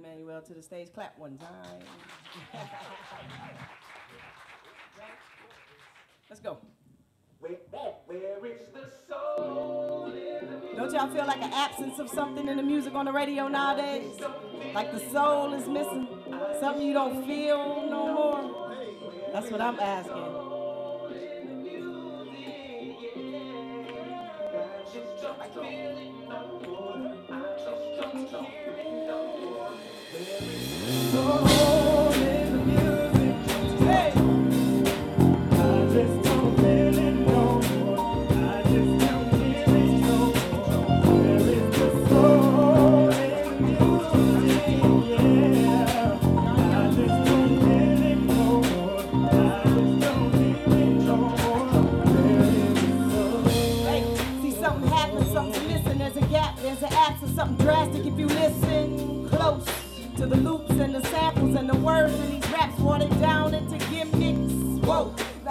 Manuel to the stage. Clap one time. Let's go. Don't y'all feel like an absence of something in the music on the radio nowadays? Like the soul is missing? Something you don't feel no more? That's what I'm asking. Something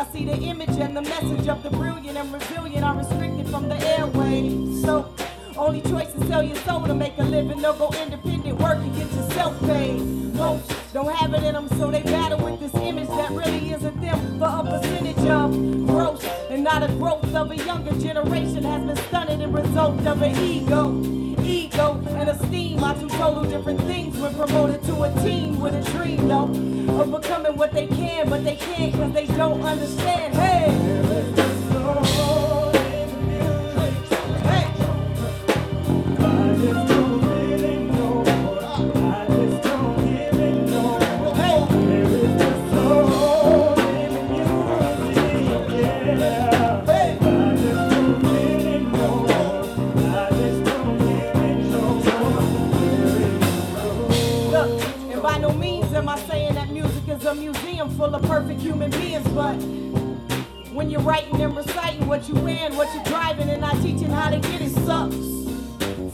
Now see the image and the message of the brilliant and resilient are restricted from the airwaves. So only choice is sell your soul to make a living or go independent work and get yourself paid. Most don't have it in them, so they battle with this image that really isn't them for a percentage of growth and not a growth of a younger generation has been stunted in result of an ego ego and esteem are two total different things when promoted to a team with a dream, though, of becoming what they can, but they can't because they don't understand. Hey! Perfect human beings, but when you're writing and reciting what you wearing, what you're driving, and not teaching how to get it sucks.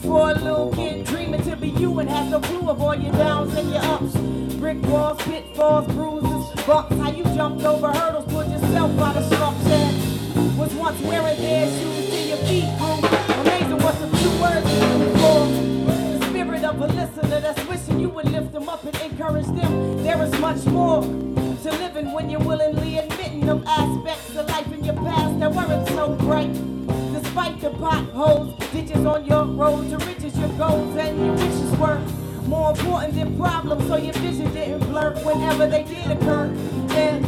For a little kid dreaming to be you and has no clue of all your downs and your ups. Brick walls, pitfalls, bruises, bumps, how you jumped over hurdles, pulled yourself out of slumps, and was once wearing their shoes to your feet. Amazing what the two words for The spirit of a listener that's wishing you would lift them up and encourage them. There is much more to living when you're willingly admitting them aspects of life in your past that weren't so bright. Despite the potholes, ditches on your road to riches, your goals and your wishes were more important than problems, so your vision didn't blur whenever they did occur. And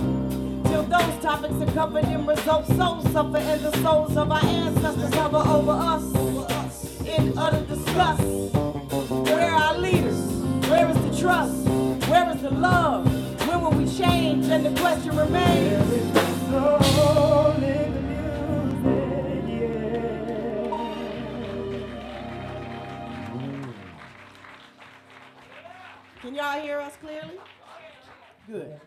till those topics are covered in results, souls suffer, and the souls of our ancestors hover over us in utter disgust. Where are our leaders? Where is the trust? Change? And the question remains. Can y'all hear us clearly? Good.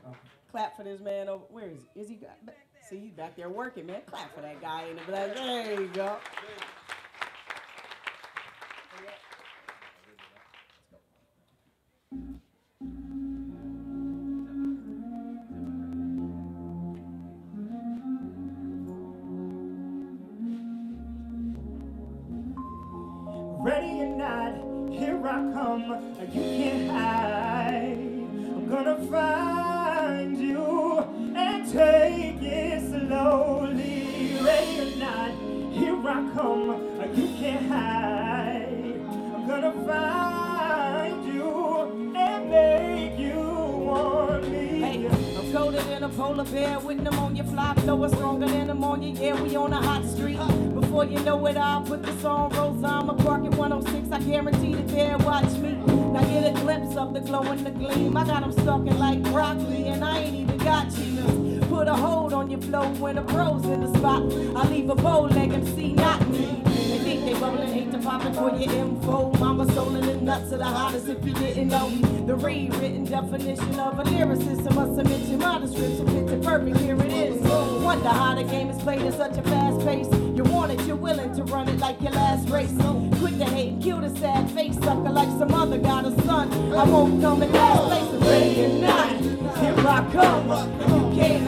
Clap for this man over. Where is he? Is he? See, he's back there working, man. Clap for that guy in the black. There you go. Ready or not, here I come. You can't hide. I'm gonna find you and take it slowly. Ready or not, here I come. You can't hide. Colder than a polar bear with pneumonia fly blower stronger than ammonia. Yeah, we on a hot street. Before you know it, I'll put this on Rosalma Park at 106. I guarantee that they'll watch me. Now get a glimpse of the glow and the gleam. I got them stalking like broccoli, and I ain't even flow when the pros in the spot. I leave a bow leg MC, not me. They think they rolling, hate to pop it for your info. Mama Sol in the N.U.T.S. of the hottest if you didn't know. The rewritten definition of a lyricist. I must submit your my description, picture perfect, here it is. Wonder how the game is played at such a fast pace. You want it, you're willing to run it like your last race. Quick to hate and kill the sad face sucker like some other got a son. I won't come in last place, or not. Here I come, you can't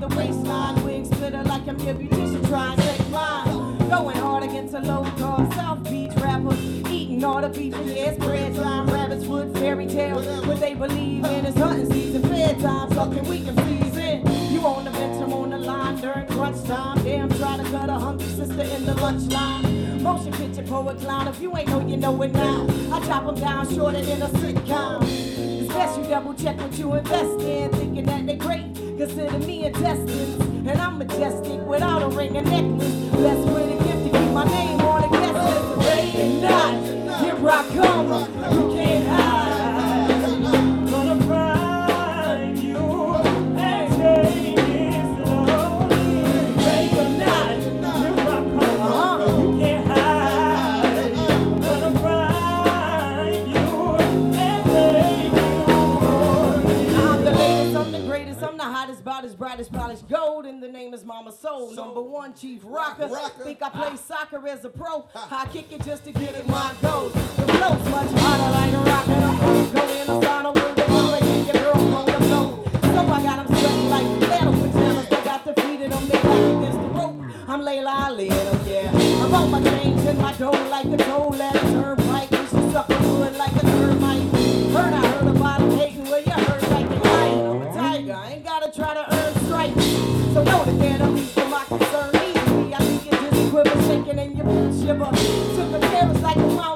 the waistline. Wig splitter like your beautician trying to take mine. Going hard against a low carb South Beach rapper. Eating all the beef and yes, bread, slime, rabbits, wood, fairy tales. What they believe in is hunting season, bedtime, sucking weekend season. You on the bench, I'm on the line during crunch time. Damn, try to cut a hungry sister in the lunch line. Motion picture poet clown. If you ain't know, you know it now. I chop them down shorter than a sitcom. It's best you double check what you invest in. Thinking that they great, consider me a intestines. And I'm majestic without a ring and necklace. Blessed with a gift to keep my name on the guest list. Ready or not, here I come. The hottest, brightest, brightest, polished gold. And the name is Mama Sol, number one chief rocker. Rocker. Think I play soccer as a pro. I kick it just to get it my goals. The flow's much hotter like a rocket. I'm go in a sauna with the mama and your girl So know that they're the for my concern. I it's shaking and your shiver. Took like a mom.